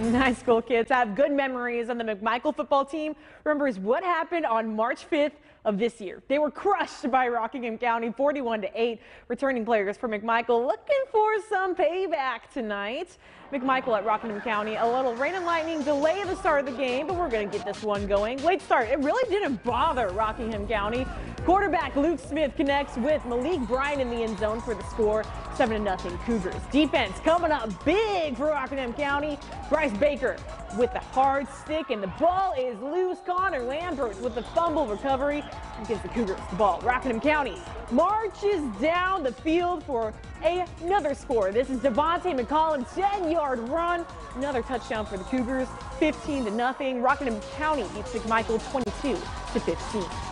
High school kids have good memories on the McMichael football team. Remembers what happened on March 5th of this year. They were crushed by Rockingham County 41 to 8. Returning players for McMichael looking for some payback tonight. McMichael at Rockingham County. A little rain and lightning delay the start of the game, but we're going to get this one going. Late start. It really didn't bother Rockingham County. Quarterback Luke Smith connects with Malik Bryan in the end zone for the score. 7 0 Cougars. Defense coming up big for Rockingham County. Bryce Baker with the hard stick, and the ball is loose. Connor Lambert with the fumble recovery gives the Cougars the ball. Rockingham County marches down the field for another score. This is Devontae McCollum, 10-yard run. Another touchdown for the Cougars, 15 to nothing. Rockingham County beats McMichael 22 to 15.